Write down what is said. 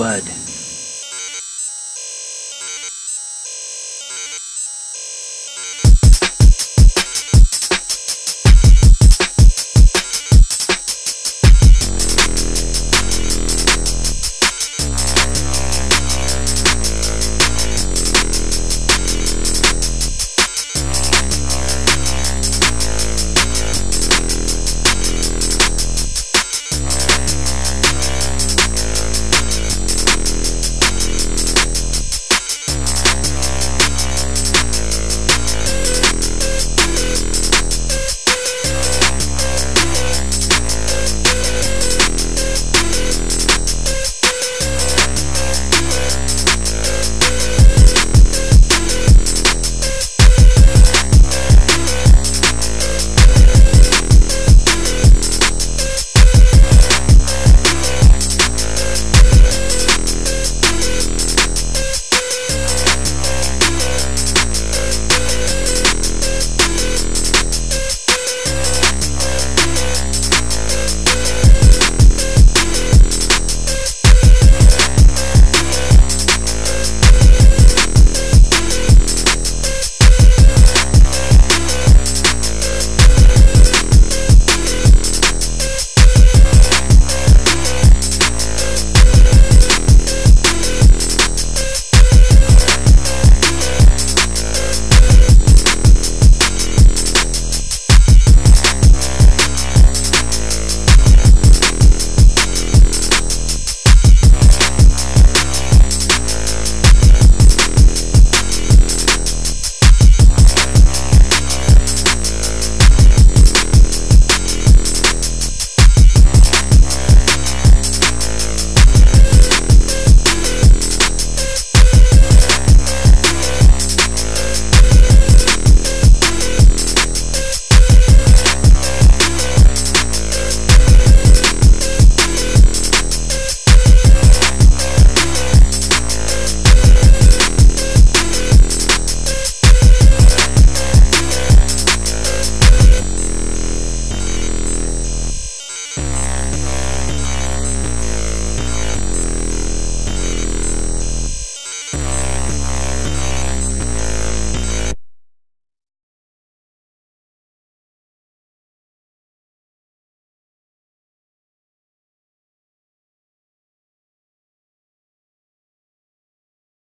blood.